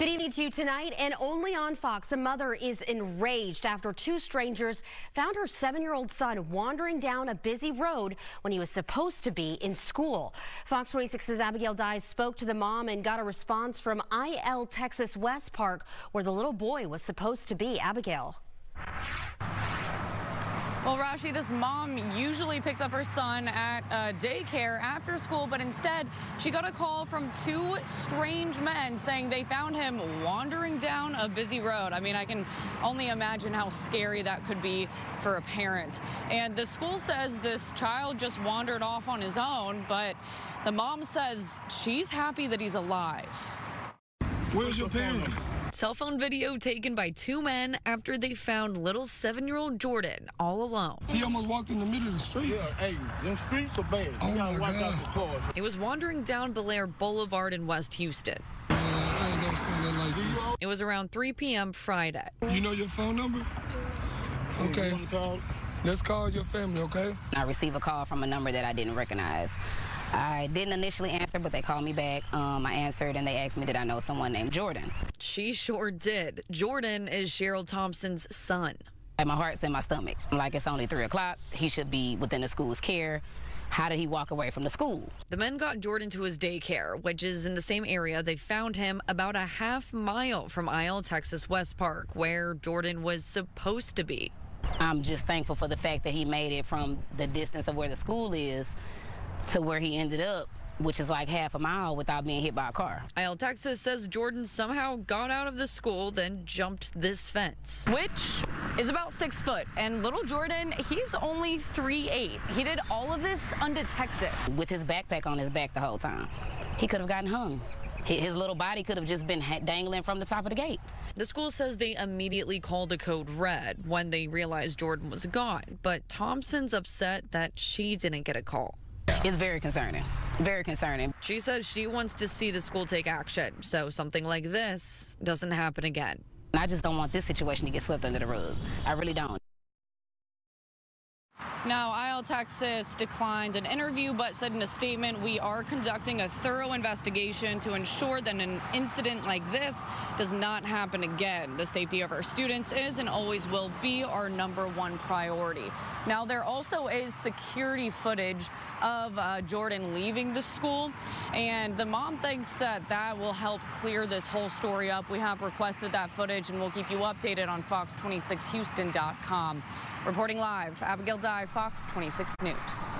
Good evening to you tonight and only on Fox. A mother is enraged after two strangers found her seven-year-old son wandering down a busy road when he was supposed to be in school. Fox 26's Abigail Dye spoke to the mom and got a response from IL Texas West Park where the little boy was supposed to be. Abigail. Well, Rashi, this mom usually picks up her son at uh, daycare after school, but instead she got a call from two strange men saying they found him wandering down a busy road. I mean, I can only imagine how scary that could be for a parent. And the school says this child just wandered off on his own, but the mom says she's happy that he's alive. Where's your parents? Cell phone video taken by two men after they found little seven-year-old Jordan all alone. He almost walked in the middle of the street. Yeah, hey, them streets are bad. Oh you my watch God. out the cars. He was wandering down Bellaire Boulevard in West Houston. Man, I never seen nothing like this. It was around 3 p.m. Friday. You know your phone number? Okay, You wanna call? Let's call your family, okay? I received a call from a number that I didn't recognize. I didn't initially answer, but they called me back. Um, I answered and they asked me, did I know someone named Jordan? She sure did. Jordan is Cheryl Thompson's son. And my heart's in my stomach. I'm like, it's only three o'clock. He should be within the school's care. How did he walk away from the school? The men got Jordan to his daycare, which is in the same area they found him about a half mile from IL, Texas West Park, where Jordan was supposed to be. I'm just thankful for the fact that he made it from the distance of where the school is to where he ended up, which is like half a mile without being hit by a car. IL, Texas says Jordan somehow got out of the school, then jumped this fence, which is about six foot. And little Jordan, he's only 3'8. He did all of this undetected. With his backpack on his back the whole time, he could have gotten hung. Hi- His little body could have just been dangling from the top of the gate. The school says they immediately called a code red when they realized Jordan was gone, but Thompson's upset that she didn't get a call. It's very concerning. Very concerning. She says she wants to see the school take action so something like this doesn't happen again. I just don't want this situation to get swept under the rug. I really don't. Now, IL Texas declined an interview but said in a statement, we are conducting a thorough investigation to ensure that an incident like this does not happen again. The safety of our students is and always will be our number one priority. Now, there also is security footage of uh, Jordan leaving the school, and the mom thinks that that will help clear this whole story up. We have requested that footage, and we'll keep you updated on Fox26Houston.com. Reporting live, Abigail Dye, Fox 26 News.